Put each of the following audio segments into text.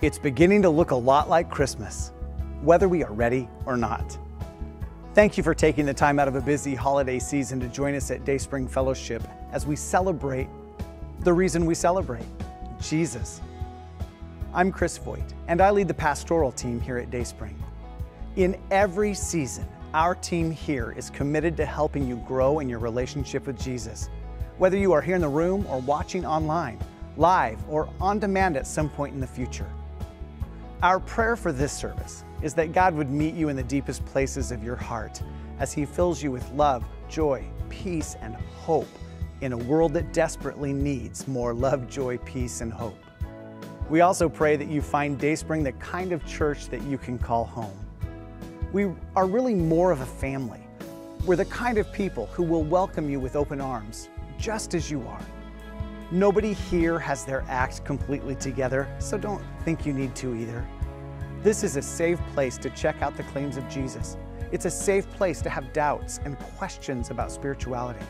It's beginning to look a lot like Christmas, whether we are ready or not. Thank you for taking the time out of a busy holiday season to join us at Dayspring Fellowship as we celebrate the reason we celebrate Jesus. I'm Chris Voigt, and I lead the pastoral team here at Dayspring. In every season, our team here is committed to helping you grow in your relationship with Jesus. Whether you are here in the room or watching online, live or on demand at some point in the future. Our prayer for this service is that God would meet you in the deepest places of your heart as He fills you with love, joy, peace, and hope in a world that desperately needs more love, joy, peace, and hope. We also pray that you find Dayspring the kind of church that you can call home. We are really more of a family. We're the kind of people who will welcome you with open arms, just as you are. Nobody here has their act completely together, so don't think you need to either. This is a safe place to check out the claims of Jesus. It's a safe place to have doubts and questions about spirituality.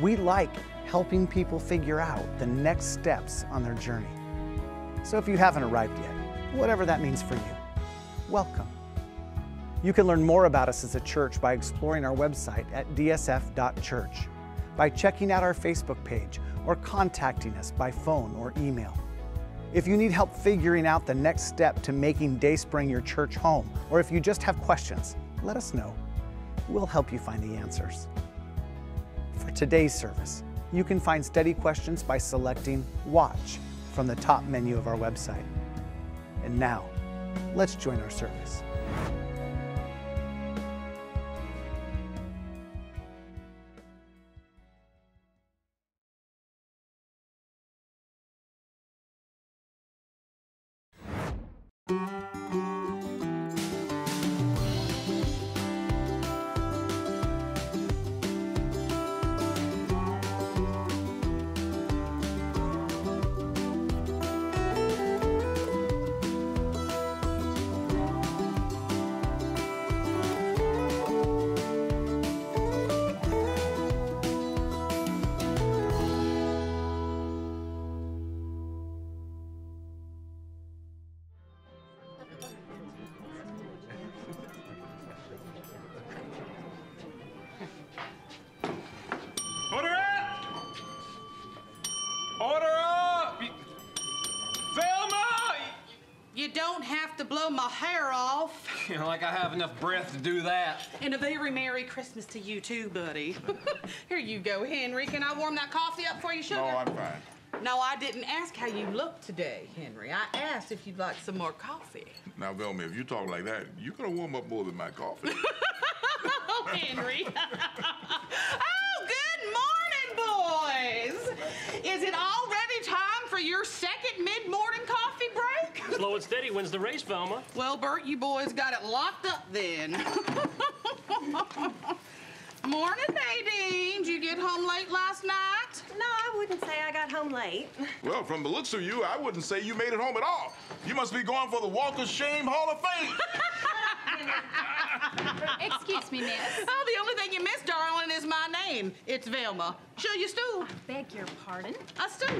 We like helping people figure out the next steps on their journey. So if you haven't arrived yet, whatever that means for you, welcome. You can learn more about us as a church by exploring our website at dsf.church, by checking out our Facebook page, or contacting us by phone or email. If you need help figuring out the next step to making Dayspring your church home, or if you just have questions, let us know. We'll help you find the answers. For today's service, you can find study questions by selecting Watch from the top menu of our website. And now, let's join our service. My hair off. You know, like I have enough breath to do that. And a very Merry Christmas to you too, buddy. Here you go, Henry. Can I warm that coffee up for you, sugar? No, I'm fine. No, I didn't ask how you look today, Henry. I asked if you'd like some more coffee. Now, Velma, if you talk like that, you're gonna warm up more than my coffee. Oh, Henry. oh, good morning, boys. Is it already time for your second mid-morning coffee break? Slow and steady wins the race, Velma. Well, Bert, you boys got it locked up then. Morning, Nadine. Did you get home late last night? No, I wouldn't say I got home late. well, from the looks of you, I wouldn't say you made it home at all. You must be going for the Walk of Shame Hall of Fame. Excuse me, miss. Oh, the only thing you missed, darling, is my name. It's Velma. Show you stool. I Beg your pardon. A stool.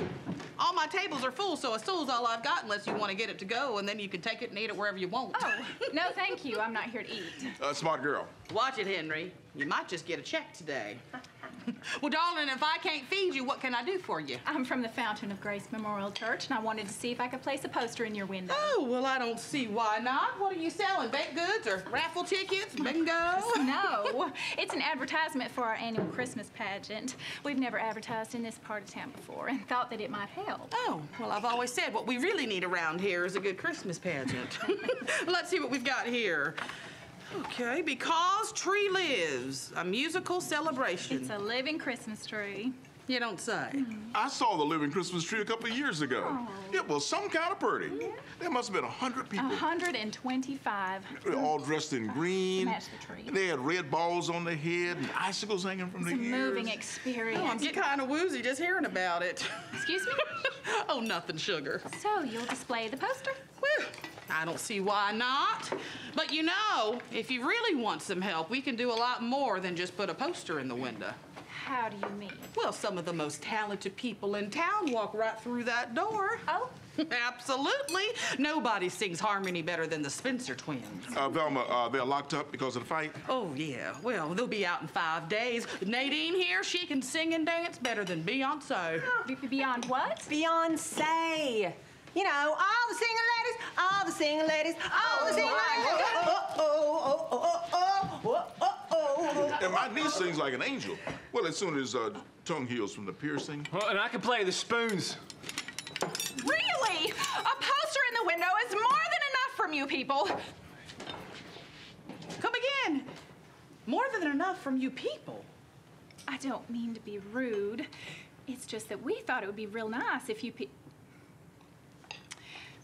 All my tables are full, so a stool's all I've got unless you want to get it to go, and then you can take it and eat it wherever you want. Oh, no, thank you. I'm not here to eat. uh, smart girl. Watch it, Henry. You might just get a check today. well, darling, if I can't feed you, what can I do for you? I'm from the Fountain of Grace Memorial Church, and I wanted to see if I could place a poster in your window. Oh, well, I don't see why not. What are you selling? Baked goods or raffle tickets? Bingo? No, it's an advertisement for our annual Christmas pageant. We've never advertised in this part of town before and thought that it might help. Oh, well, I've always said what we really need around here is a good Christmas pageant. Let's see what we've got here. Okay, Because Tree Lives, a musical celebration. It's a living Christmas tree. You don't say. I saw the living Christmas tree a couple of years ago. Oh. It was some kind of pretty. There must have been a hundred people. 125. All dressed in green. match the tree. They had red balls on their head and icicles hanging from It's their a ears. moving experience. Oh, I'm getting kind of woozy just hearing about it. Excuse me? oh, nothing, sugar. So, you'll display the poster? Well, I don't see why not. But you know, if you really want some help, we can do a lot more than just put a poster in the window. How do you mean? Well, some of the most talented people in town walk right through that door. Oh, Absolutely. Nobody sings harmony better than the Spencer twins. Uh, Velma, uh, they're locked up because of the fight? Oh, yeah. Well, they'll be out in five days. Nadine here, she can sing and dance better than Beyonce. be- be- beyond what? Beyonce. You know, all the singing ladies, all the singing ladies, all the singing ladies. Oh, oh, oh, oh, oh, oh, oh, oh. And my niece sings like an angel. Well, as soon as uh, tongue heals from the piercing. Well, and I can play the spoons. Really? A poster in the window is more than enough from you people. Come again. More than enough from you people. I don't mean to be rude. It's just that we thought it would be real nice if you pe-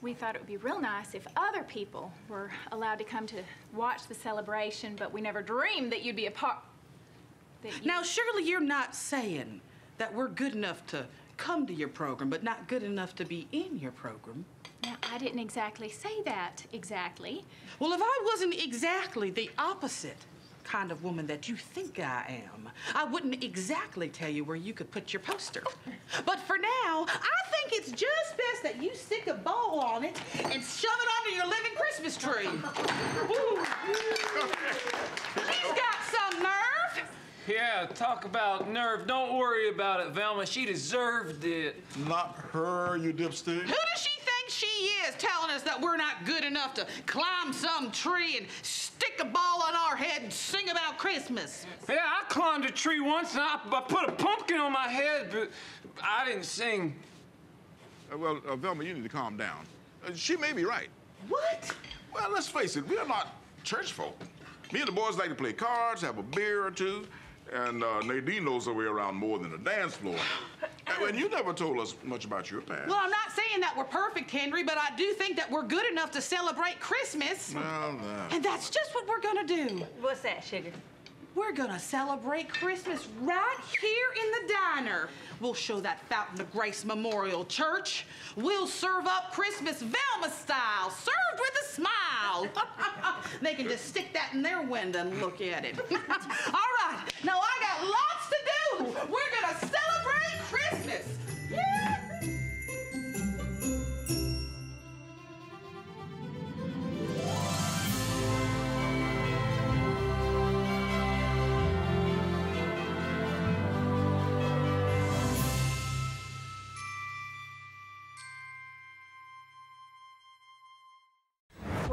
we thought it would be real nice if other people were allowed to come to watch the celebration, but we never dreamed that you'd be a part. Now, surely you're not saying that we're good enough to come to your program, but not good enough to be in your program. now, I didn't exactly say that exactly. Well, if I wasn't exactly the opposite kind of woman that you think I am, I wouldn't exactly tell you where you could put your poster. But for now, I think it's just best that you stick a bow on it and shove it under your living Christmas tree. She's got some nerve. Yeah, talk about nerve. Don't worry about it, Velma. She deserved it. Not her, you dipstick. Who does she think she is telling us that we're not good enough to climb some tree and stick a ball on our head and sing about Christmas? Yeah, I climbed a tree once and I, I put a pumpkin on my head, but I didn't sing. Uh, well, uh, Velma, you need to calm down. Uh, she may be right. What? Well, let's face it, we are not church folk. Me and the boys like to play cards, have a beer or two, and uh, Nadine knows her way around more than the dance floor. and, and you never told us much about your past. Well, I'm not saying that we're perfect, Henry, but I do think that we're good enough to celebrate Christmas. Well, uh, And that's just what we're gonna do. What's that, sugar? We're gonna celebrate Christmas right here in the diner. We'll show that Fountain of Grace Memorial Church. We'll serve up Christmas Velma style, served with a smile. they can just stick that in their window and look at it. All right, now I got lots to do. We're gonna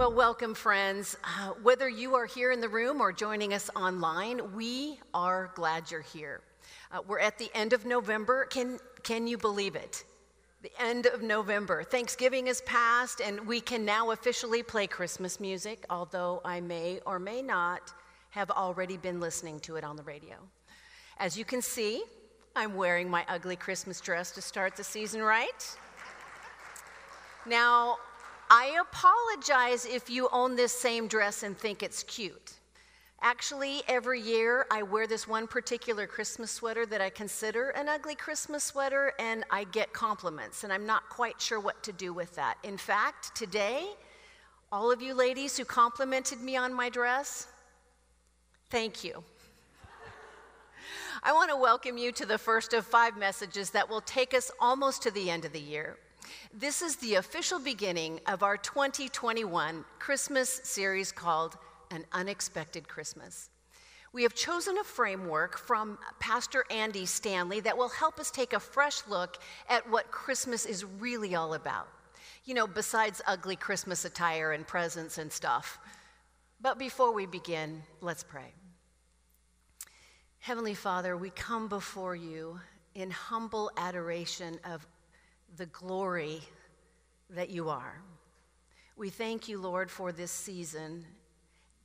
Well, welcome, friends. Uh, whether you are here in the room or joining us online, we are glad you're here. Uh, we're at the end of November. Can, can you believe it? The end of November. Thanksgiving is past, and we can now officially play Christmas music, although I may or may not have already been listening to it on the radio. As you can see, I'm wearing my ugly Christmas dress to start the season right. Now, I apologize if you own this same dress and think it's cute. Actually, every year I wear this one particular Christmas sweater that I consider an ugly Christmas sweater, and I get compliments, and I'm not quite sure what to do with that. In fact, today, all of you ladies who complimented me on my dress, thank you. I want to welcome you to the first of five messages that will take us almost to the end of the year. This is the official beginning of our 2021 Christmas series called An Unexpected Christmas. We have chosen a framework from Pastor Andy Stanley that will help us take a fresh look at what Christmas is really all about. You know, besides ugly Christmas attire and presents and stuff. But before we begin, let's pray. Heavenly Father, we come before you in humble adoration of the glory that you are. We thank you, Lord, for this season,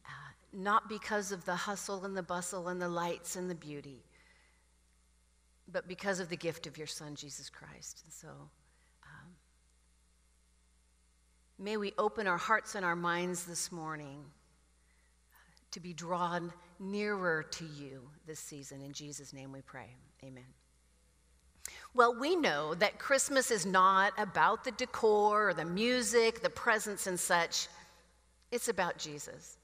uh, not because of the hustle and the bustle and the lights and the beauty, but because of the gift of your Son, Jesus Christ. And so, um, may we open our hearts and our minds this morning to be drawn nearer to you this season. In Jesus' name we pray. Amen. Well, we know that Christmas is not about the decor or the music, the presents, and such. It's about Jesus.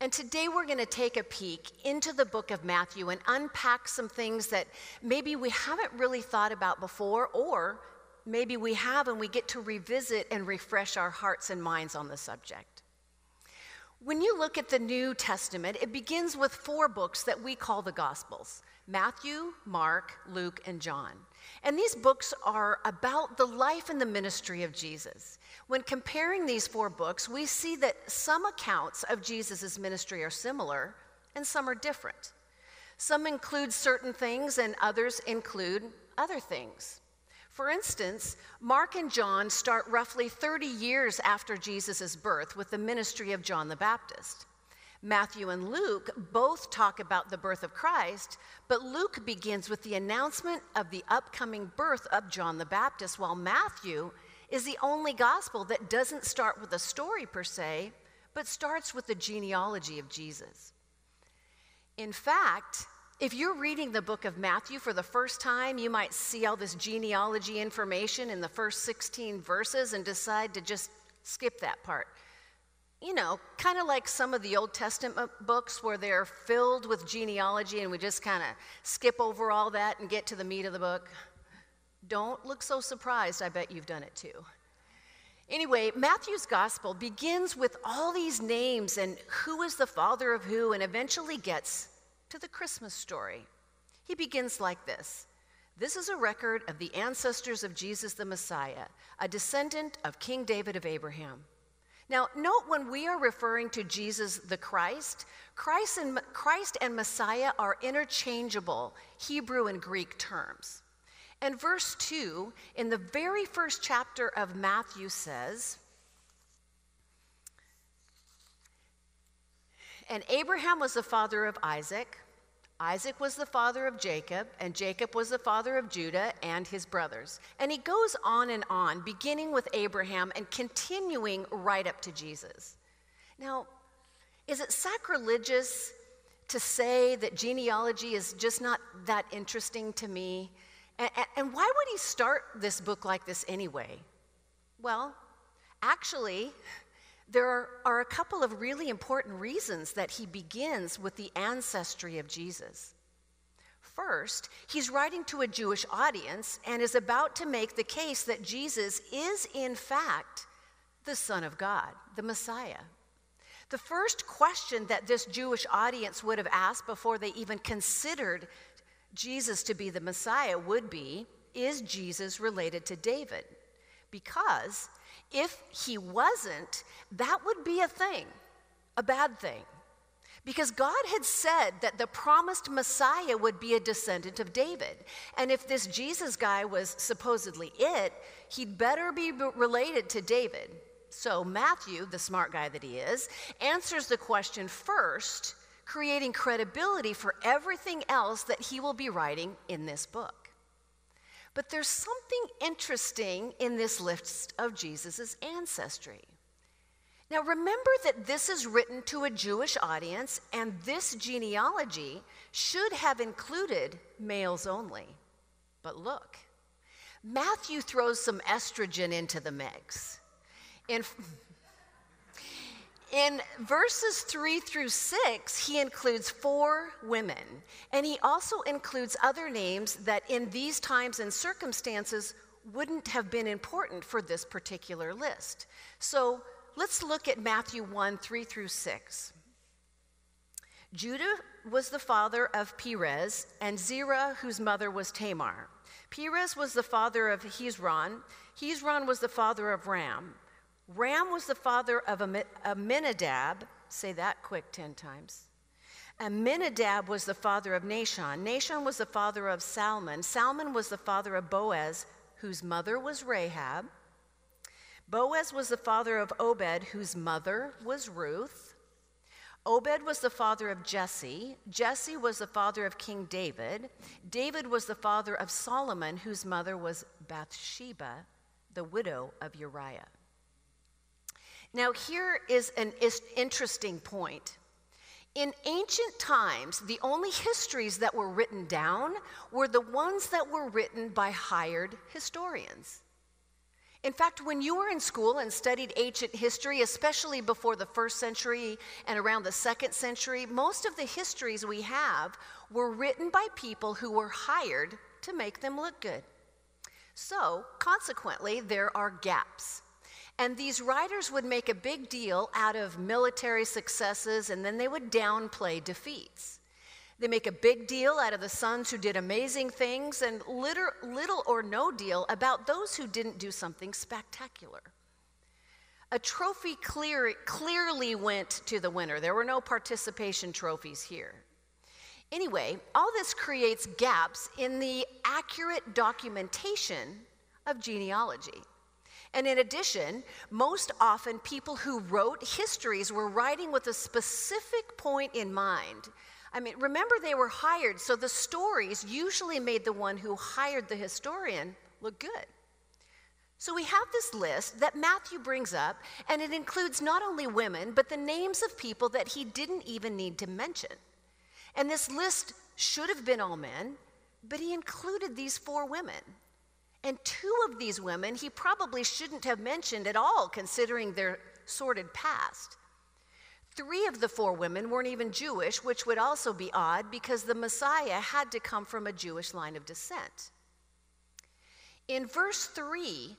And today we're going to take a peek into the book of Matthew and unpack some things that maybe we haven't really thought about before, or maybe we have and we get to revisit and refresh our hearts and minds on the subject. When you look at the New Testament, it begins with four books that we call the Gospels Matthew, Mark, Luke, and John. And these books are about the life and the ministry of Jesus. When comparing these four books, we see that some accounts of Jesus' ministry are similar and some are different. Some include certain things and others include other things. For instance, Mark and John start roughly 30 years after Jesus' birth with the ministry of John the Baptist. Matthew and Luke both talk about the birth of Christ, but Luke begins with the announcement of the upcoming birth of John the Baptist, while Matthew is the only gospel that doesn't start with a story per se, but starts with the genealogy of Jesus. In fact, if you're reading the book of Matthew for the first time, you might see all this genealogy information in the first 16 verses and decide to just skip that part. You know, kind of like some of the Old Testament books where they're filled with genealogy and we just kind of skip over all that and get to the meat of the book. Don't look so surprised. I bet you've done it too. Anyway, Matthew's gospel begins with all these names and who is the father of who, and eventually gets to the Christmas story. He begins like this This is a record of the ancestors of Jesus the Messiah, a descendant of King David of Abraham. Now, note when we are referring to Jesus the Christ, Christ and, Christ and Messiah are interchangeable Hebrew and Greek terms. And verse 2 in the very first chapter of Matthew says, And Abraham was the father of Isaac. Isaac was the father of Jacob, and Jacob was the father of Judah and his brothers. And he goes on and on, beginning with Abraham and continuing right up to Jesus. Now, is it sacrilegious to say that genealogy is just not that interesting to me? And, and, why would he start this book like this anyway? Well, actually, there are a couple of really important reasons that he begins with the ancestry of Jesus. First, he's writing to a Jewish audience and is about to make the case that Jesus is, in fact, the Son of God, the Messiah. The first question that this Jewish audience would have asked before they even considered Jesus to be the Messiah would be Is Jesus related to David? Because if he wasn't, that would be a thing, a bad thing. Because God had said that the promised Messiah would be a descendant of David. And if this Jesus guy was supposedly it, he'd better be related to David. So Matthew, the smart guy that he is, answers the question first, creating credibility for everything else that he will be writing in this book. But there's something interesting in this list of Jesus' ancestry. Now, remember that this is written to a Jewish audience, and this genealogy should have included males only. But look, Matthew throws some estrogen into the mix. In, in verses three through six, he includes four women, and he also includes other names that in these times and circumstances wouldn't have been important for this particular list. So let's look at Matthew 1 3 through 6. Judah was the father of Perez, and Zerah, whose mother was Tamar. Perez was the father of Hezron. Hezron was the father of Ram. Ram was the father of Amminadab. Say that quick 10 times. Amminadab was the father of Nahshon. Nahshon was the father of Salmon. Salmon was the father of Boaz, whose mother was Rahab. Boaz was the father of Obed, whose mother was Ruth. Obed was the father of Jesse. Jesse was the father of King David. David was the father of Solomon, whose mother was Bathsheba, the widow of Uriah. Now, here is an interesting point. In ancient times, the only histories that were written down were the ones that were written by hired historians. In fact, when you were in school and studied ancient history, especially before the first century and around the second century, most of the histories we have were written by people who were hired to make them look good. So, consequently, there are gaps. And these writers would make a big deal out of military successes and then they would downplay defeats. They make a big deal out of the sons who did amazing things and little, little or no deal about those who didn't do something spectacular. A trophy clear, clearly went to the winner. There were no participation trophies here. Anyway, all this creates gaps in the accurate documentation of genealogy. And in addition, most often people who wrote histories were writing with a specific point in mind. I mean, remember they were hired, so the stories usually made the one who hired the historian look good. So we have this list that Matthew brings up, and it includes not only women, but the names of people that he didn't even need to mention. And this list should have been all men, but he included these four women. And two of these women he probably shouldn't have mentioned at all, considering their sordid past. Three of the four women weren't even Jewish, which would also be odd because the Messiah had to come from a Jewish line of descent. In verse 3,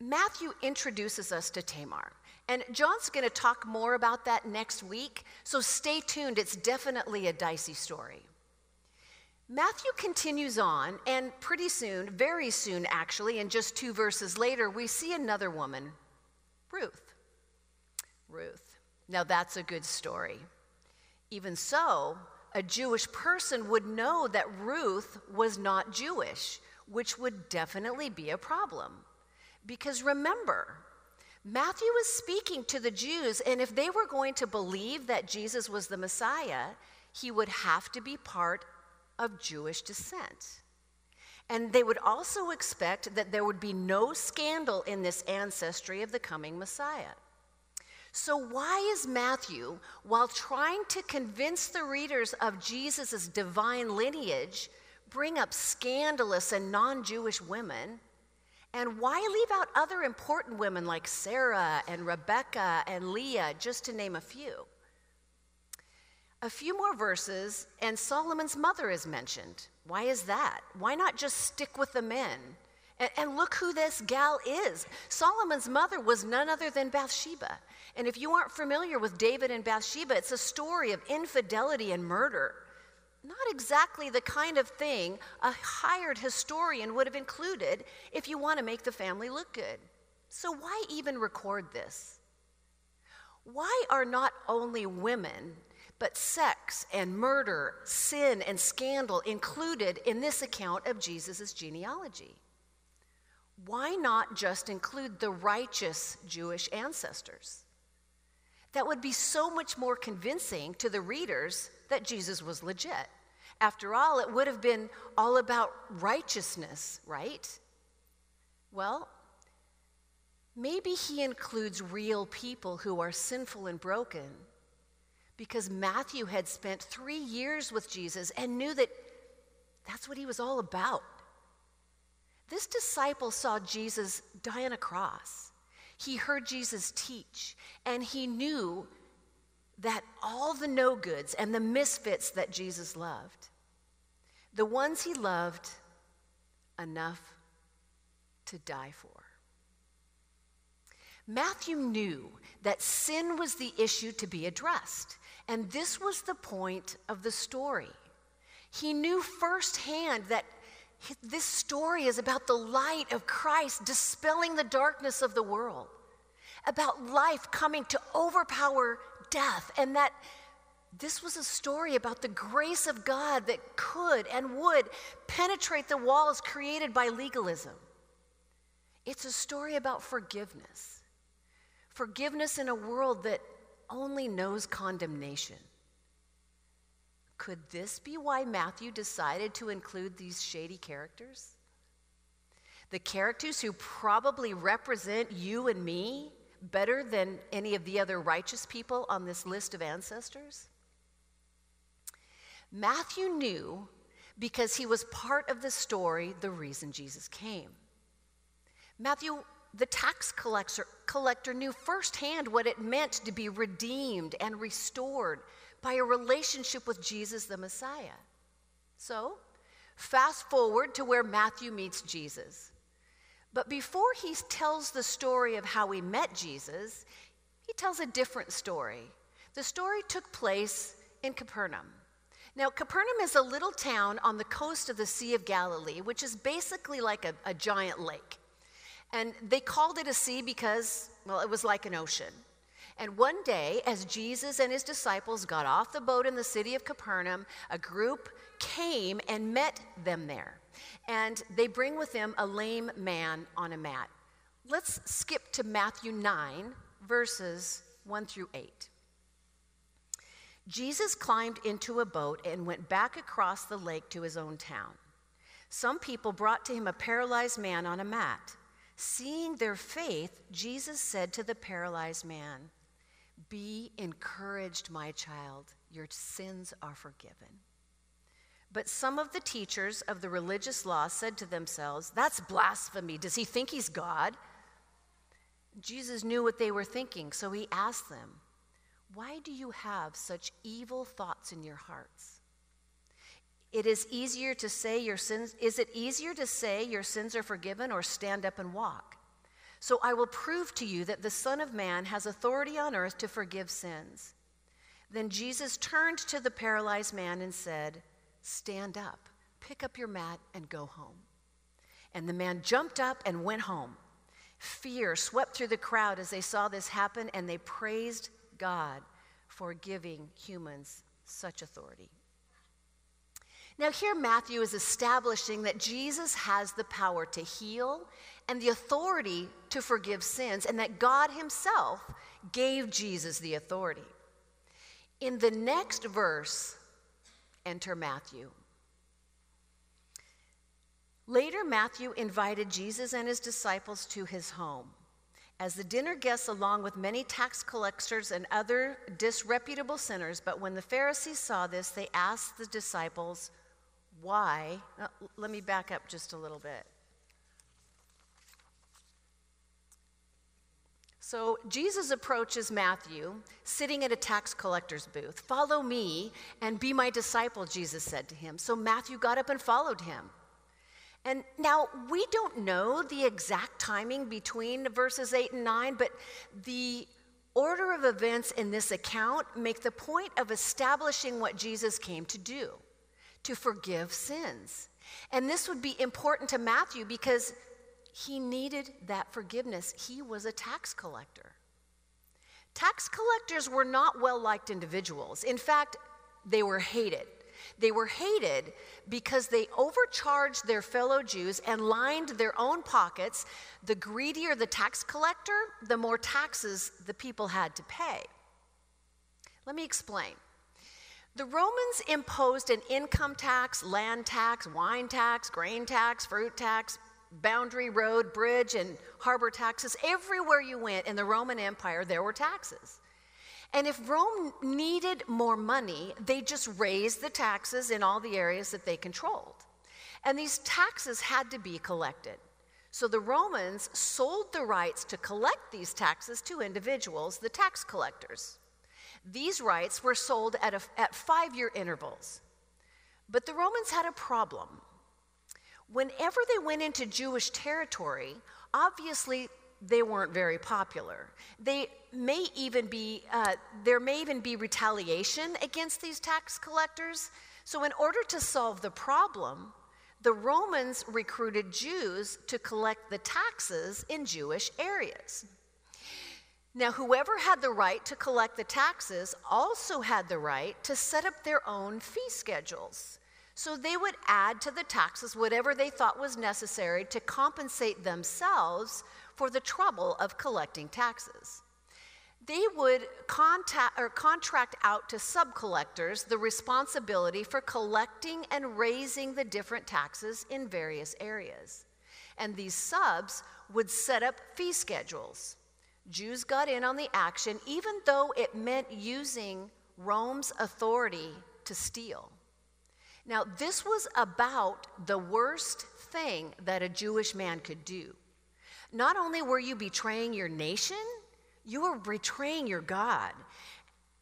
Matthew introduces us to Tamar. And John's going to talk more about that next week, so stay tuned. It's definitely a dicey story. Matthew continues on, and pretty soon, very soon actually, and just two verses later, we see another woman, Ruth. Ruth. Now, that's a good story. Even so, a Jewish person would know that Ruth was not Jewish, which would definitely be a problem. Because remember, Matthew was speaking to the Jews, and if they were going to believe that Jesus was the Messiah, he would have to be part of Jewish descent. And they would also expect that there would be no scandal in this ancestry of the coming Messiah. So, why is Matthew, while trying to convince the readers of Jesus' divine lineage, bring up scandalous and non Jewish women? And why leave out other important women like Sarah and Rebecca and Leah, just to name a few? A few more verses, and Solomon's mother is mentioned. Why is that? Why not just stick with the men? And, and, look who this gal is. Solomon's mother was none other than Bathsheba. And if you aren't familiar with David and Bathsheba, it's a story of infidelity and murder. Not exactly the kind of thing a hired historian would have included if you want to make the family look good. So, why even record this? Why are not only women, but sex and murder, sin and scandal included in this account of Jesus' genealogy? Why not just include the righteous Jewish ancestors? that would be so much more convincing to the readers that Jesus was legit. After all, it would have been all about righteousness, right? Well, maybe he includes real people who are sinful and broken because Matthew had spent three years with Jesus and knew that that's what he was all about. This disciple saw Jesus die on a cross. He heard Jesus teach, and he knew that all the no goods and the misfits that Jesus loved, the ones he loved enough to die for. Matthew knew that sin was the issue to be addressed, and this was the point of the story. He knew firsthand that this story is about the light of Christ dispelling the darkness of the world, about life coming to overpower death, and that this was a story about the grace of God that could and would penetrate the walls created by legalism. It's a story about forgiveness. Forgiveness in a world that only knows condemnation. Could this be why Matthew decided to include these shady characters? The characters who probably represent you and me better than any of the other righteous people on this list of ancestors? Matthew knew because he was part of the story the reason Jesus came. Matthew the tax collector, collector knew firsthand what it meant to be redeemed and restored by a relationship with Jesus the Messiah. So, fast forward to where Matthew meets Jesus. But before he tells the story of how he met Jesus, he tells a different story. The story took place in Capernaum. Now, Capernaum is a little town on the coast of the Sea of Galilee, which is basically like a, a giant lake. And they called it a sea because, well, it was like an ocean. And one day, as Jesus and his disciples got off the boat in the city of Capernaum, a group came and met them there. And they bring with them a lame man on a mat. Let's skip to Matthew 9, verses 1 through 8. Jesus climbed into a boat and went back across the lake to his own town. Some people brought to him a paralyzed man on a mat. Seeing their faith, Jesus said to the paralyzed man, Be encouraged, my child, your sins are forgiven. But some of the teachers of the religious law said to themselves, That's blasphemy. Does he think he's God? Jesus knew what they were thinking, so he asked them, Why do you have such evil thoughts in your hearts? It is easier to say your sins, is it easier to say your sins are forgiven or stand up and walk? So I will prove to you that the Son of Man has authority on earth to forgive sins. Then Jesus turned to the paralyzed man and said, Stand up, pick up your mat, and go home. And the man jumped up and went home. Fear swept through the crowd as they saw this happen, and they praised God for giving humans such authority. Now, here Matthew is establishing that Jesus has the power to heal and the authority to forgive sins, and that God Himself gave Jesus the authority. In the next verse, enter Matthew. Later, Matthew invited Jesus and his disciples to his home. As the dinner guests, along with many tax collectors and other disreputable sinners, but when the Pharisees saw this, they asked the disciples, why. Now, let me back up just a little bit. So Jesus approaches Matthew sitting at a tax collector's booth. Follow me and be my disciple, Jesus said to him. So Matthew got up and followed him. And now we don't know the exact timing between verses 8 and 9, but the order of events in this account make the point of establishing what Jesus came to do to forgive sins. And this would be important to Matthew because he needed that forgiveness. He was a tax collector. Tax collectors were not well liked individuals. In fact, they were hated. They were hated because they overcharged their fellow Jews and lined their own pockets. The greedier the tax collector, the more taxes the people had to pay. Let me explain. The Romans imposed an income tax, land tax, wine tax, grain tax, fruit tax, boundary road, bridge, and harbor taxes. Everywhere you went in the Roman Empire, there were taxes. And if Rome needed more money, they just raised the taxes in all the areas that they controlled. And these taxes had to be collected. So the Romans sold the rights to collect these taxes to individuals, the tax collectors. These rights were sold at, a, at five year intervals. But the Romans had a problem. Whenever they went into Jewish territory, obviously they weren't very popular. They may even be, uh, there may even be retaliation against these tax collectors. So, in order to solve the problem, the Romans recruited Jews to collect the taxes in Jewish areas. Now, whoever had the right to collect the taxes also had the right to set up their own fee schedules. So they would add to the taxes whatever they thought was necessary to compensate themselves for the trouble of collecting taxes. They would contact, or contract out to subcollectors the responsibility for collecting and raising the different taxes in various areas. And these subs would set up fee schedules. Jews got in on the action, even though it meant using Rome's authority to steal. Now, this was about the worst thing that a Jewish man could do. not only were you betraying your nation, you were betraying your God.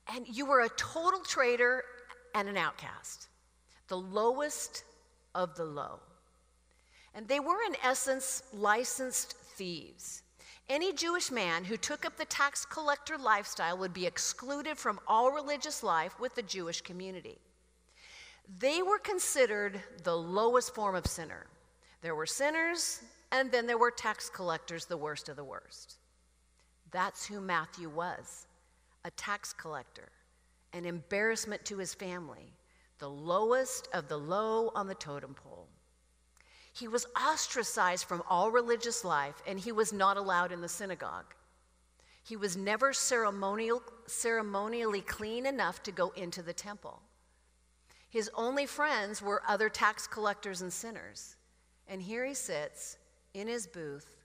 And you were a total traitor and an outcast, the lowest of the low. And they were, in essence, licensed thieves. Any Jewish man who took up the tax collector lifestyle would be excluded from all religious life with the Jewish community. They were considered the lowest form of sinner. There were sinners, and then there were tax collectors, the worst of the worst. That's who Matthew was a tax collector, an embarrassment to his family, the lowest of the low on the totem pole. He was ostracized from all religious life, and he was not allowed in the synagogue. He was never ceremonial, ceremonially clean enough to go into the temple. His only friends were other tax collectors and sinners. And here he sits in his booth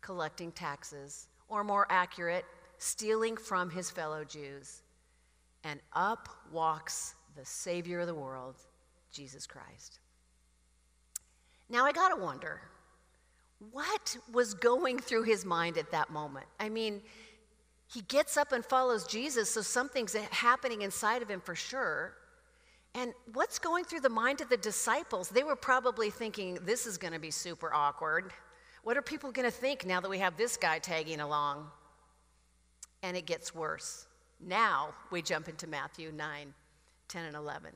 collecting taxes, or more accurate, stealing from his fellow Jews. And up walks the Savior of the world, Jesus Christ. Now I gotta wonder, what was going through his mind at that moment? I mean, he gets up and follows Jesus, so something's happening inside of him for sure. And what's going through the mind of the disciples? They were probably thinking, this is going to be super awkward. What are people going to think now that we have this guy tagging along? And it gets worse. Now we jump into Matthew 9, 10, and 11.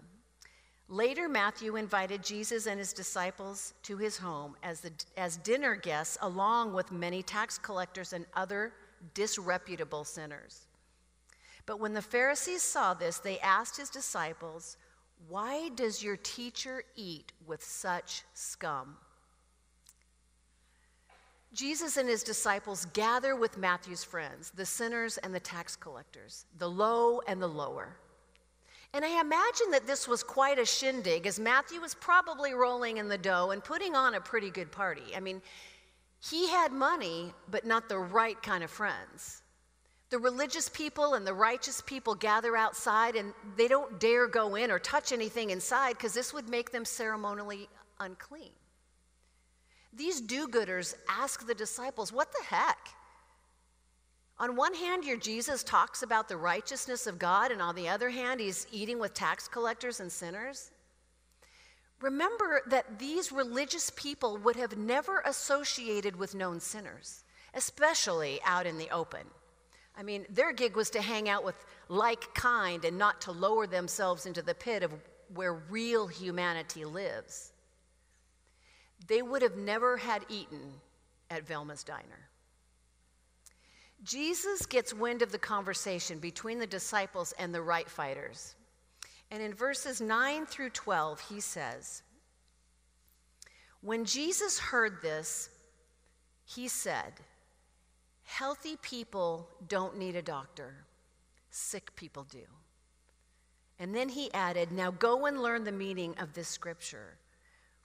Later, Matthew invited Jesus and his disciples to his home as, the, as dinner guests, along with many tax collectors and other disreputable sinners. But when the Pharisees saw this, they asked his disciples, Why does your teacher eat with such scum? Jesus and his disciples gather with Matthew's friends, the sinners and the tax collectors, the low and the lower. And I imagine that this was quite a shindig, as Matthew was probably rolling in the dough and putting on a pretty good party. I mean, he had money, but not the right kind of friends. The religious people and the righteous people gather outside and they don't dare go in or touch anything inside because this would make them ceremonially unclean. These do gooders ask the disciples, What the heck? On one hand, your Jesus talks about the righteousness of God, and on the other hand, he's eating with tax collectors and sinners. Remember that these religious people would have never associated with known sinners, especially out in the open. I mean, their gig was to hang out with like kind and not to lower themselves into the pit of where real humanity lives. They would have never had eaten at Velma's diner. Jesus gets wind of the conversation between the disciples and the right fighters. And in verses 9 through 12, he says, When Jesus heard this, he said, Healthy people don't need a doctor, sick people do. And then he added, Now go and learn the meaning of this scripture.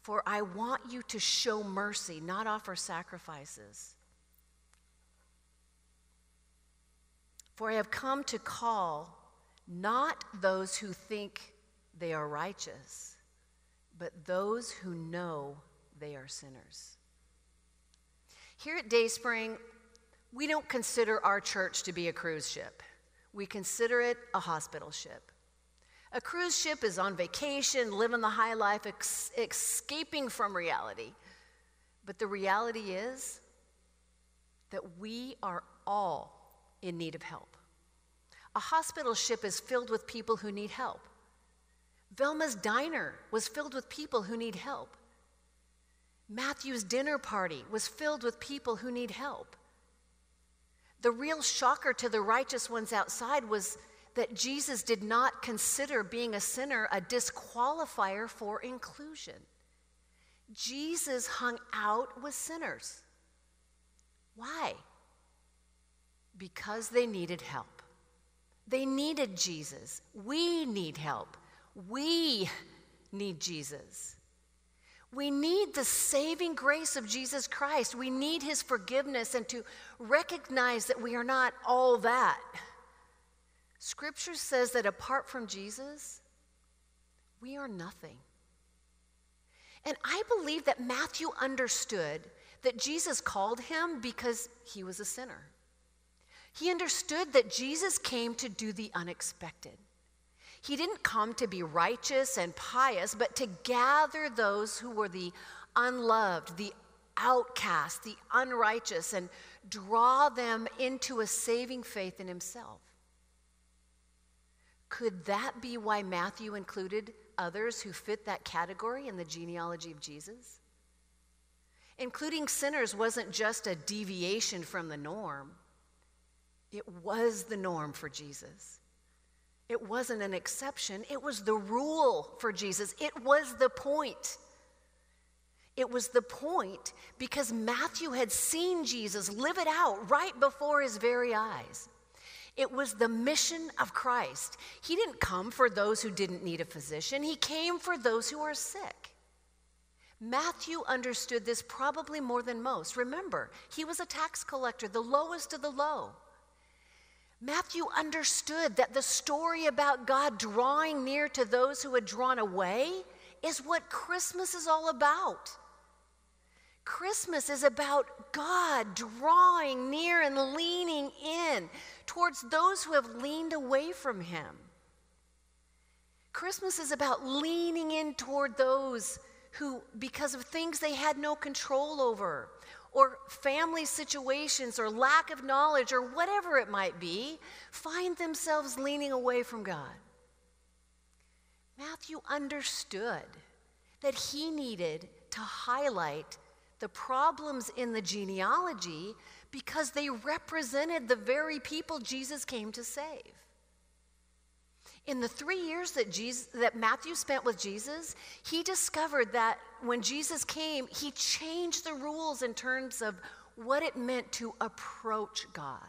For I want you to show mercy, not offer sacrifices. For I have come to call not those who think they are righteous, but those who know they are sinners. Here at Dayspring, we don't consider our church to be a cruise ship. We consider it a hospital ship. A cruise ship is on vacation, living the high life, ex- escaping from reality. But the reality is that we are all in need of help. A hospital ship is filled with people who need help. Velma's diner was filled with people who need help. Matthew's dinner party was filled with people who need help. The real shocker to the righteous ones outside was that Jesus did not consider being a sinner a disqualifier for inclusion. Jesus hung out with sinners. Why? Because they needed help. They needed Jesus. We need help. We need Jesus. We need the saving grace of Jesus Christ. We need his forgiveness and to recognize that we are not all that. Scripture says that apart from Jesus, we are nothing. And I believe that Matthew understood that Jesus called him because he was a sinner. He understood that Jesus came to do the unexpected. He didn't come to be righteous and pious, but to gather those who were the unloved, the outcast, the unrighteous, and draw them into a saving faith in himself. Could that be why Matthew included others who fit that category in the genealogy of Jesus? Including sinners wasn't just a deviation from the norm, it was the norm for Jesus. It wasn't an exception, it was the rule for Jesus. It was the point. It was the point because Matthew had seen Jesus live it out right before his very eyes. It was the mission of Christ. He didn't come for those who didn't need a physician, he came for those who are sick. Matthew understood this probably more than most. Remember, he was a tax collector, the lowest of the low. Matthew understood that the story about God drawing near to those who had drawn away is what Christmas is all about. Christmas is about God drawing near and leaning in towards those who have leaned away from Him. Christmas is about leaning in toward those who, because of things they had no control over, or family situations, or lack of knowledge, or whatever it might be, find themselves leaning away from God. Matthew understood that he needed to highlight the problems in the genealogy because they represented the very people Jesus came to save. In the three years that, Jesus, that Matthew spent with Jesus, he discovered that when Jesus came, he changed the rules in terms of what it meant to approach God.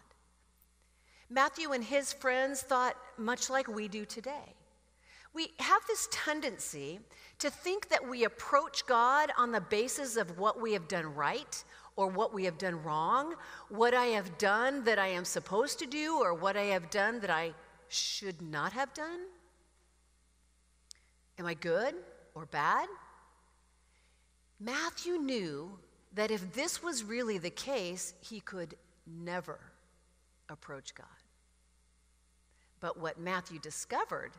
Matthew and his friends thought much like we do today. We have this tendency to think that we approach God on the basis of what we have done right or what we have done wrong, what I have done that I am supposed to do, or what I have done that I should not have done. Am I good or bad? Matthew knew that if this was really the case, he could never approach God. But what Matthew discovered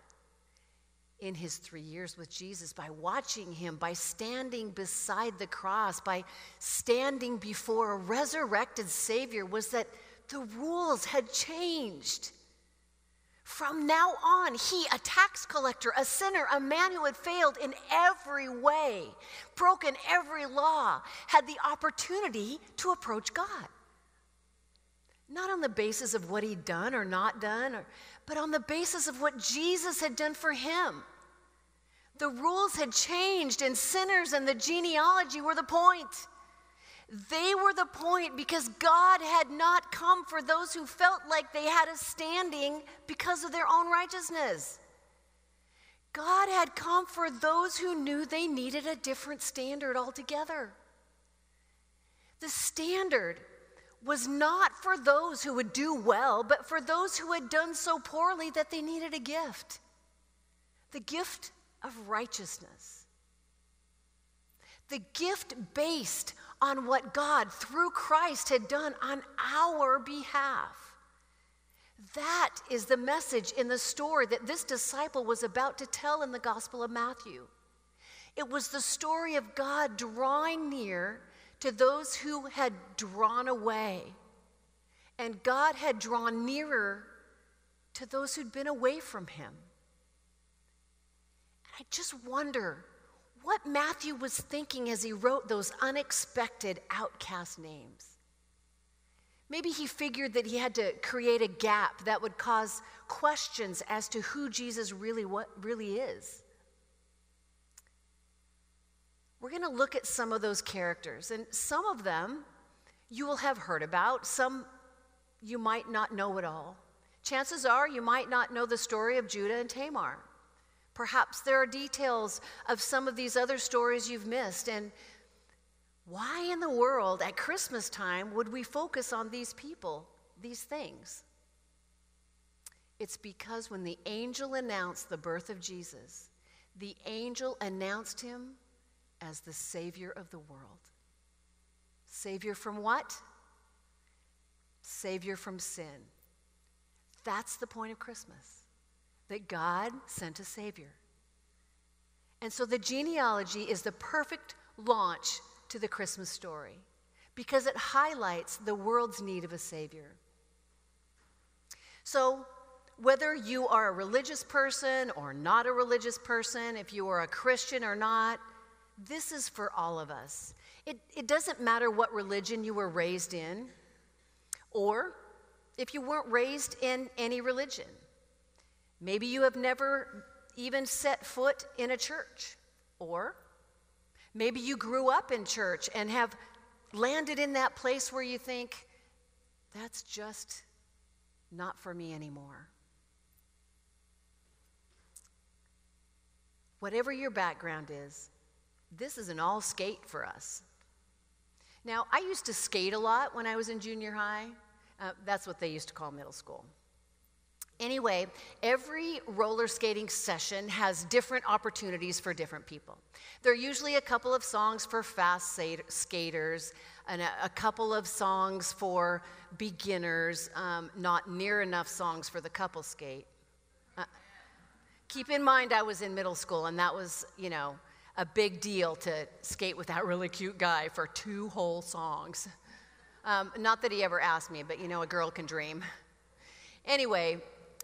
in his three years with Jesus by watching him, by standing beside the cross, by standing before a resurrected Savior was that the rules had changed. From now on, he, a tax collector, a sinner, a man who had failed in every way, broken every law, had the opportunity to approach God. Not on the basis of what he'd done or not done, or, but on the basis of what Jesus had done for him. The rules had changed, and sinners and the genealogy were the point. They were the point because God had not come for those who felt like they had a standing because of their own righteousness. God had come for those who knew they needed a different standard altogether. The standard was not for those who would do well, but for those who had done so poorly that they needed a gift the gift of righteousness. The gift based on what God, through Christ, had done on our behalf. That is the message in the story that this disciple was about to tell in the Gospel of Matthew. It was the story of God drawing near to those who had drawn away. And God had drawn nearer to those who'd been away from him. And I just wonder what Matthew was thinking as he wrote those unexpected outcast names. Maybe he figured that he had to create a gap that would cause questions as to who Jesus really what really is. We're going to look at some of those characters, and some of them you will have heard about, some you might not know at all. Chances are you might not know the story of Judah and Tamar. Perhaps there are details of some of these other stories you've missed. And why in the world at Christmas time would we focus on these people, these things? It's because when the angel announced the birth of Jesus, the angel announced him as the Savior of the world. Savior from what? Savior from sin. That's the point of Christmas, that God sent a Savior. And so the genealogy is the perfect launch to the Christmas story because it highlights the world's need of a Savior. So, whether you are a religious person or not a religious person, if you are a Christian or not, this is for all of us. It, it doesn't matter what religion you were raised in, or if you weren't raised in any religion. Maybe you have never even set foot in a church, or maybe you grew up in church and have landed in that place where you think, that's just not for me anymore. Whatever your background is, this is an all skate for us. Now, I used to skate a lot when I was in junior high. Uh, that's what they used to call middle school. Anyway, every roller skating session has different opportunities for different people. There are usually a couple of songs for fast skaters, and a, a couple of songs for beginners, um, not near enough songs for the couple skate. Uh, keep in mind, I was in middle school, and that was, you know, a big deal to skate with that really cute guy for two whole songs. Um, not that he ever asked me, but you know, a girl can dream. Anyway,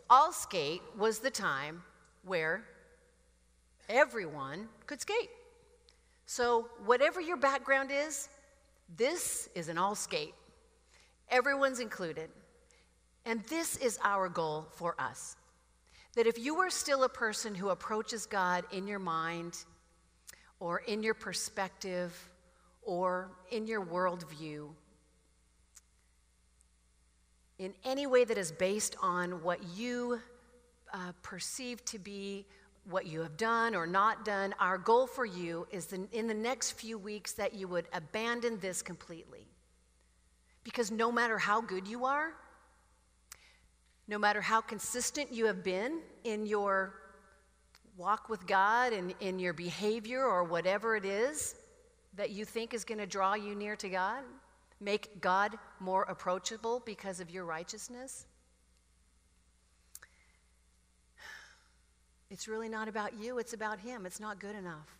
all skate was the time where everyone could skate. So, whatever your background is, this is an all skate. Everyone's included. And this is our goal for us. That if you are still a person who approaches God in your mind, or in your perspective, or in your worldview, in any way that is based on what you uh, perceive to be what you have done or not done, our goal for you is the, in the next few weeks that you would abandon this completely. Because no matter how good you are, no matter how consistent you have been in your walk with God and in your behavior or whatever it is that you think is going to draw you near to God, make God more approachable because of your righteousness? It's really not about you, it's about Him. It's not good enough.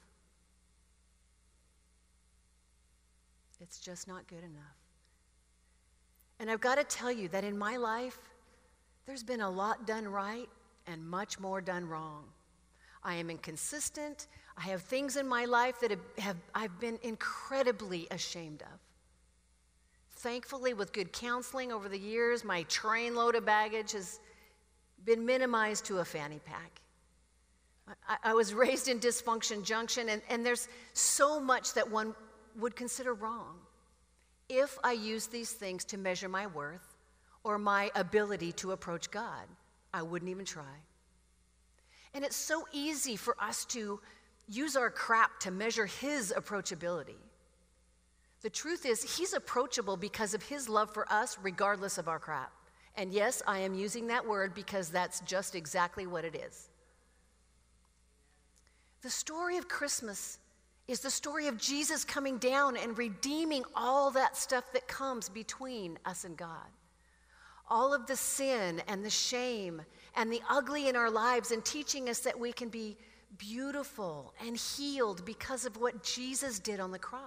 It's just not good enough. And I've got to tell you that in my life, there's been a lot done right and much more done wrong. I am inconsistent. I have things in my life that have, have I've been incredibly ashamed of. Thankfully, with good counseling over the years, my trainload of baggage has been minimized to a fanny pack. I, I was raised in dysfunction junction, and, and there's so much that one would consider wrong if I use these things to measure my worth or my ability to approach God. I wouldn't even try. And it's so easy for us to use our crap to measure His approachability. The truth is, he's approachable because of his love for us, regardless of our crap. And yes, I am using that word because that's just exactly what it is. The story of Christmas is the story of Jesus coming down and redeeming all that stuff that comes between us and God. All of the sin and the shame and the ugly in our lives, and teaching us that we can be beautiful and healed because of what Jesus did on the cross.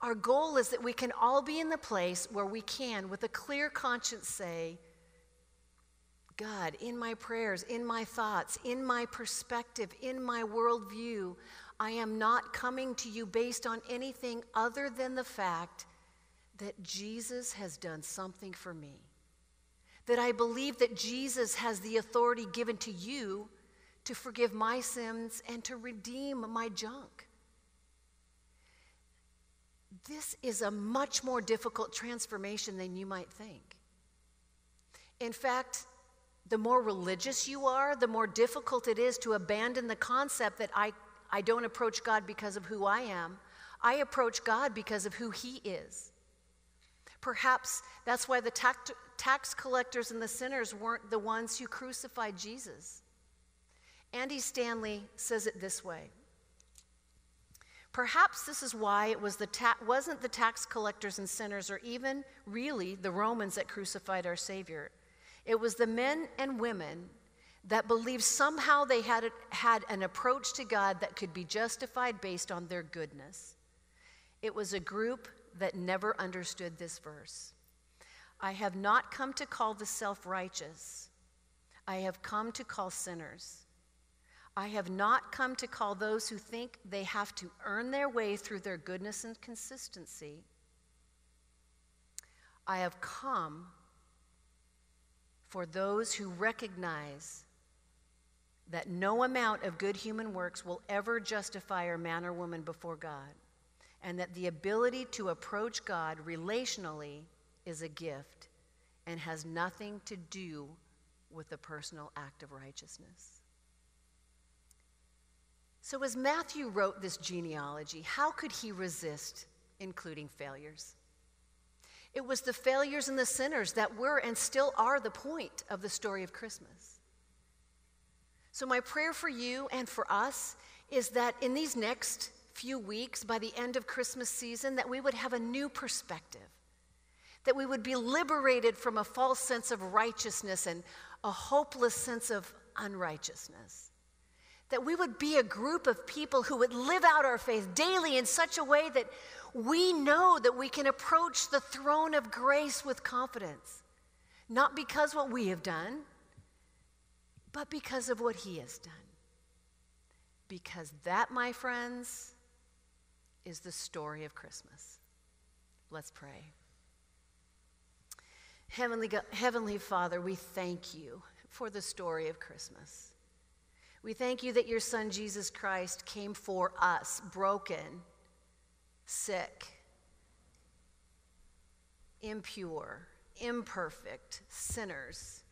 Our goal is that we can all be in the place where we can, with a clear conscience, say, God, in my prayers, in my thoughts, in my perspective, in my worldview, I am not coming to you based on anything other than the fact that Jesus has done something for me. That I believe that Jesus has the authority given to you to forgive my sins and to redeem my junk. This is a much more difficult transformation than you might think. In fact, the more religious you are, the more difficult it is to abandon the concept that I, I don't approach God because of who I am. I approach God because of who He is. Perhaps that's why the tax, tax collectors and the sinners weren't the ones who crucified Jesus. Andy Stanley says it this way Perhaps this is why it was the ta- wasn't the tax collectors and sinners, or even really the Romans that crucified our Savior. It was the men and women that believed somehow they had, had an approach to God that could be justified based on their goodness. It was a group that never understood this verse. I have not come to call the self righteous, I have come to call sinners. I have not come to call those who think they have to earn their way through their goodness and consistency. I have come for those who recognize that no amount of good human works will ever justify a man or woman before God, and that the ability to approach God relationally is a gift and has nothing to do with the personal act of righteousness. So, as Matthew wrote this genealogy, how could he resist including failures? It was the failures and the sinners that were and still are the point of the story of Christmas. So, my prayer for you and for us is that in these next few weeks, by the end of Christmas season, that we would have a new perspective, that we would be liberated from a false sense of righteousness and a hopeless sense of unrighteousness that we would be a group of people who would live out our faith daily in such a way that we know that we can approach the throne of grace with confidence, not because what we have done, but because of what He has done. Because that, my friends, is the story of Christmas. Let's pray. Heavenly, Heavenly Father, we thank you for the story of Christmas. We thank you that your Son, Jesus Christ, came for us, broken, sick, impure, imperfect sinners.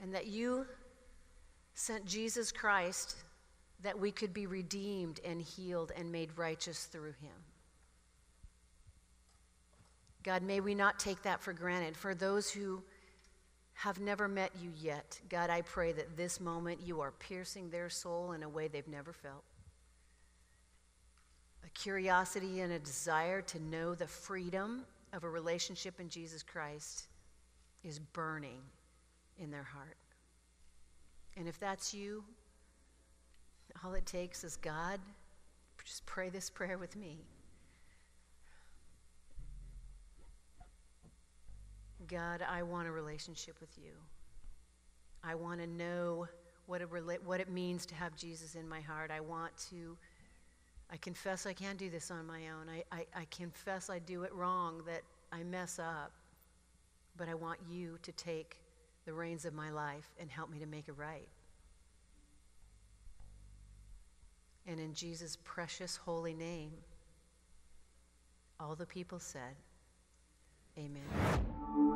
And that you sent Jesus Christ that we could be redeemed and healed and made righteous through him. God, may we not take that for granted. For those who have never met you yet, God, I pray that this moment you are piercing their soul in a way they've never felt. A curiosity and a desire to know the freedom of a relationship in Jesus Christ is burning in their heart. And if that's you, all it takes is God, just pray this prayer with me. God, I want a relationship with you. I want to know what it, what it means to have Jesus in my heart. I want to, I confess I can't do this on my own. I, I, I confess I do it wrong, that I mess up. But I want you to take the reins of my life and help me to make it right. And in Jesus' precious holy name, all the people said, Amen.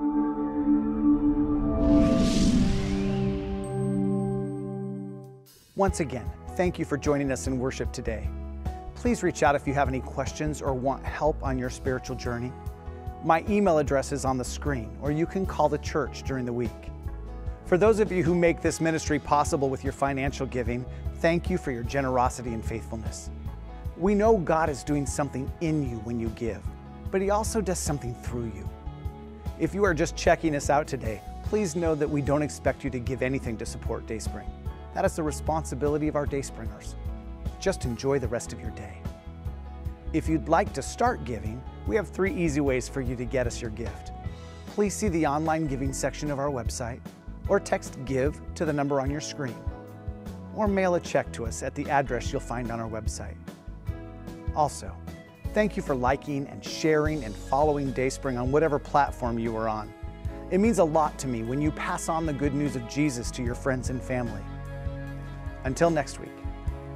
Once again, thank you for joining us in worship today. Please reach out if you have any questions or want help on your spiritual journey. My email address is on the screen, or you can call the church during the week. For those of you who make this ministry possible with your financial giving, thank you for your generosity and faithfulness. We know God is doing something in you when you give, but He also does something through you. If you are just checking us out today, please know that we don't expect you to give anything to support Dayspring. That is the responsibility of our day springers. Just enjoy the rest of your day. If you'd like to start giving, we have three easy ways for you to get us your gift. Please see the online giving section of our website, or text GIVE to the number on your screen, or mail a check to us at the address you'll find on our website. Also, thank you for liking and sharing and following Dayspring on whatever platform you are on. It means a lot to me when you pass on the good news of Jesus to your friends and family. Until next week,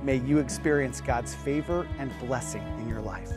may you experience God's favor and blessing in your life.